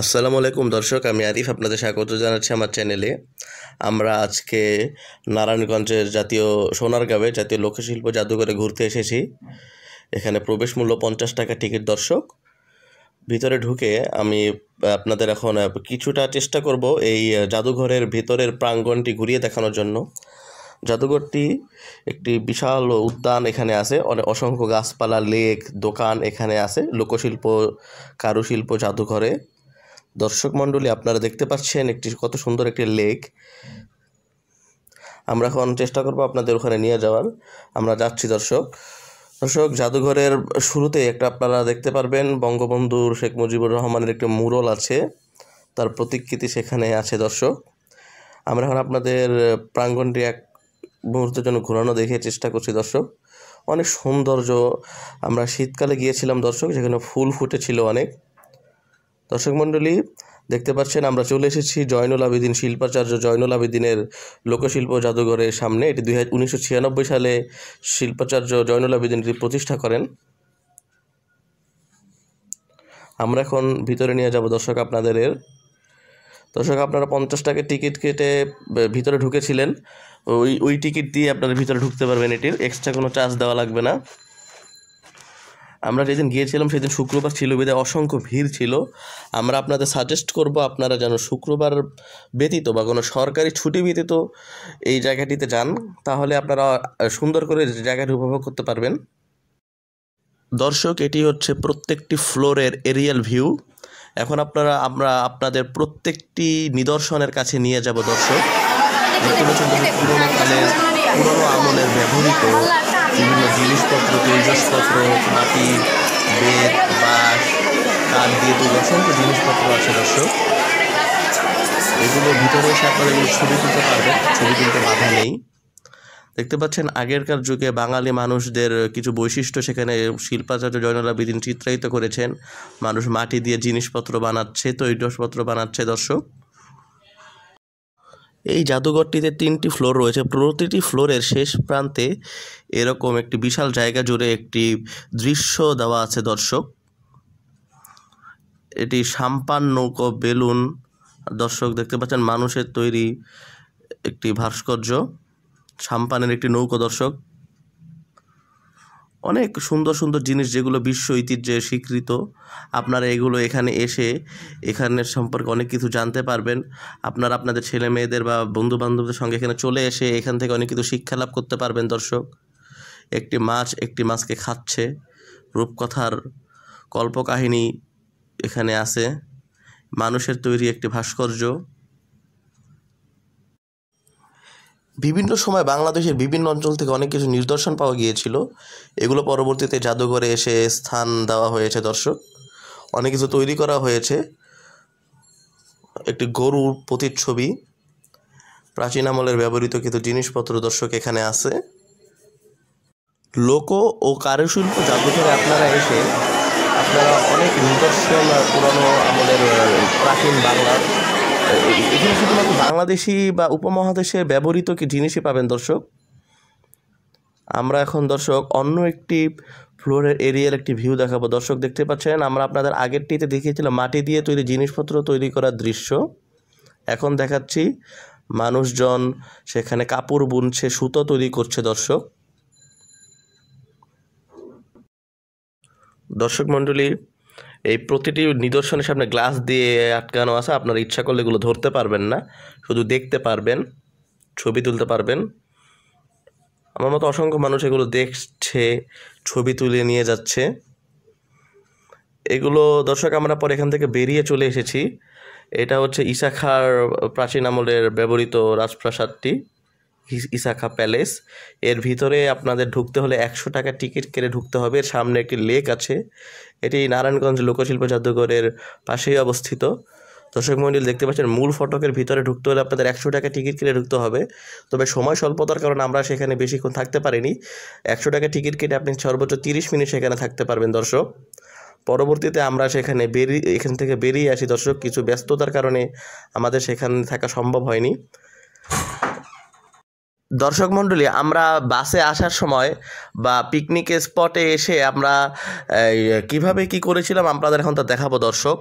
আসসালামু আলাইকুম দর্শক, আমি আরিফ আপনাদের স্বাগত জানাচ্ছি আমার চ্যানেলে। আমরা আজকে নারায়ণগঞ্জের জাতীয় সোনারগাঁওয়ে জাতীয় লোকশিল্প জাদুঘরে ঘুরতে এসেছি। এখানে প্রবেশ মূল্য পঞ্চাশ টাকা টিকিট দর্শক। ভিতরে ঢুকে আমি আপনাদের এখন কিছুটা চেষ্টা করব এই জাদুঘরের ভিতরের প্রাঙ্গণটি ঘুরিয়ে দেখানোর জন্য। জাদুঘরটি একটি বিশাল উদ্যান এখানে আছে। অনেক অসংখ্য গাছপালা, লেক, দোকান এখানে আছে। লোকশিল্প, কারুশিল্প জাদুঘরে। দর্শক মণ্ডলী, আপনারা দেখতে পাচ্ছেন একটি কত সুন্দর একটি লেক। আমরা এখন চেষ্টা করব আপনাদের ওখানে নিয়ে যাওয়ার। আমরা যাচ্ছি, দর্শক। দর্শক, জাদুঘরের শুরুতে একটা আপনারা দেখতে পারবেন, বঙ্গবন্ধুর শেখ মুজিবুর রহমানের একটি মুরল আছে। তার প্রতিকৃতি সেখানে আছে, দর্শক। আমরা এখন আপনাদের প্রাঙ্গণটি এক মুহূর্তের জন্য ঘোরানো দেখে চেষ্টা করছি, দর্শক। অনেক সৌন্দর্য। আমরা শীতকালে গিয়েছিলাম, দর্শক, যেখানে ফুল ফুটেছিল অনেক। দর্শক মণ্ডলী, দেখতে পাচ্ছেন আমরা চলে এসেছি জয়নুল আবেদিন শিল্পাচার্য জয়নুল আবেদিনের লোকশিল্প জাদুঘরের সামনে। এটি দুই ছিয়ানব্বই সালে শিল্পাচার্য জয়নুল আবেদিন এটি প্রতিষ্ঠা করেন। আমরা এখন ভিতরে নিয়ে যাব দর্শক আপনাদের। দর্শক আপনারা পঞ্চাশ টাকা টিকিট কেটে ভিতরে ঢুকেছিলেন। ওই ওই টিকিট দিয়ে আপনারা ভিতরে ঢুকতে পারবেন এটির। এক্সট্রা কোনো চার্জ দেওয়া লাগবে না। আমরা যেদিন গিয়েছিলাম, সেদিন শুক্রবার ছিল, বিদায় অসংখ্য ভিড় ছিল। আমরা আপনাদের সাজেস্ট করব আপনারা যেন শুক্রবার ব্যতীত বা কোনো সরকারি ছুটি ব্যতীত এই জায়গাটিতে যান, তাহলে আপনারা সুন্দর করে জায়গাটি উপভোগ করতে পারবেন। দর্শক, এটি হচ্ছে প্রত্যেকটি ফ্লোরের এরিয়াল ভিউ এখন আপনারা, আমরা আপনাদের প্রত্যেকটি নিদর্শনের কাছে নিয়ে যাব দর্শক। পুরোনো কালের, পুরোনো আমলের ব্যবহৃত বিভিন্ন জিনিসপত্র, তৈজসপত্র, মাটি বেদ বাঁশ, কাঠ দিয়ে তৈরি অসংখ্য জিনিসপত্র আছে, দর্শক। এগুলো ভিতরে এসে আপনারা এগুলো ছবি তুলতে পারবেন, ছবি তুলতে বাধা নেই। দেখতে পাচ্ছেন, আগেরকার যুগে বাঙালি মানুষদের কিছু বৈশিষ্ট্য সেখানে শিল্পাচার্য জয়নুল আবেদিন চিত্রায়িত করেছেন। মানুষ মাটি দিয়ে জিনিসপত্র বানাচ্ছে, তৈজসপত্র বানাচ্ছে, দর্শক। এই জাদুঘরটিতে তিনটি ফ্লোর রয়েছে। প্রতিটি ফ্লোরের শেষ প্রান্তে এরকম একটি বিশাল জায়গা জুড়ে একটি দৃশ্য দেওয়া আছে, দর্শক। এটি সাম্পান নৌকো, বেলুন। দর্শক, দেখতে পাচ্ছেন, মানুষের তৈরি একটি ভাস্কর্য। সাম্পানের একটি নৌকো, দর্শক। অনেক সুন্দর সুন্দর জিনিস যেগুলো বিশ্ব ঐতিহ্যে স্বীকৃত। আপনারা এগুলো এখানে এসে এখানের সম্পর্কে অনেক কিছু জানতে পারবেন। আপনারা আপনাদের ছেলে মেয়েদের বা বন্ধু বান্ধবদের সঙ্গে এখানে চলে এসে এখান থেকে অনেক কিছু শিক্ষা লাভ করতে পারবেন দর্শক। একটি মাছ, একটি মাছকে খাচ্ছে। রূপকথার কল্পকাহিনী এখানে আছে। মানুষের তৈরি একটি ভাস্কর্য। বিভিন্ন সময় বাংলাদেশের বিভিন্ন অঞ্চল থেকে অনেক কিছু নিদর্শন পাওয়া গিয়েছিল। এগুলো পরবর্তীতে জাদুঘরে এসে স্থান দেওয়া হয়েছে, দর্শক। অনেক কিছু তৈরি করা হয়েছে। একটি গরুর প্রতিচ্ছবি। প্রাচীন আমলের ব্যবহৃত কিছু জিনিসপত্র, দর্শক, এখানে আছে। লোক ও কারুশিল্প জাদুঘরে আপনারা এসে, আপনারা অনেক নিদর্শন পুরনো আমলের প্রাচীন বাংলার এখানে শুধুমাত্র বাংলাদেশি বা উপমহাদেশের ব্যবহৃত কি জিনিসই পাবেন, দর্শক? আমরা এখন, দর্শক, অন্য একটি ফ্লোরের এরিয়ার একটি ভিউ দেখাবো। দর্শক, দেখতে পাচ্ছেন, আমরা আপনাদের আগেরটিতে দেখিয়েছিলাম, মাটি দিয়ে তৈরি জিনিসপত্র তৈরি করার দৃশ্য। এখন দেখাচ্ছি, মানুষজন সেখানে কাপড় বুনছে, সুতো তৈরি করছে, দর্শক। দর্শক মণ্ডলী এই প্রতিটি নিদর্শনের সামনে গ্লাস দিয়ে আটকানো আছে, আপনার ইচ্ছা করলে এগুলো ধরতে পারবেন না, শুধু দেখতে পারবেন, ছবি তুলতে পারবেন। আমার মতো অসংখ্য মানুষ এগুলো দেখছে, ছবি তুলে নিয়ে যাচ্ছে। এগুলো, দর্শক, আমরা পরে এখান থেকে বেরিয়ে চলে এসেছি। এটা হচ্ছে ইসাখার প্রাচীন আমলের ব্যবহৃত রাজপ্রাসাদটি। ইসাখা প্যালেস। এর ভিতরে আপনাদের ঢুকতে হলে একশো টাকা টিকিট কেটে ঢুকতে হবে। এর সামনে একটি লেক আছে। এটি নারায়ণগঞ্জ লোকশিল্প জাদুঘরের পাশেই অবস্থিত। দর্শক মন্ডল দেখতে পাচ্ছেন মূল ফটকের ভিতরে ঢুকতে হলে আপনাদের একশো টাকা টিকিট কেটে ঢুকতে হবে। তবে সময় স্বল্পতার কারণে আমরা সেখানে বেশিক্ষণ থাকতে পারিনি। একশো টাকা টিকিট কেটে আপনি সর্বোচ্চ তিরিশ মিনিট সেখানে থাকতে পারবেন দর্শক। পরবর্তীতে আমরা সেখানে বেরিয়ে এখান থেকে বেরিয়ে আসি। দর্শক, কিছু ব্যস্ততার কারণে আমাদের সেখানে থাকা সম্ভব হয়নি। দর্শক মণ্ডলী, আমরা বাসে আসার সময় বা পিকনিক স্পটে এসে আমরা কীভাবে কি করেছিলাম, আপনাদের এখন তা দেখাবো দর্শক।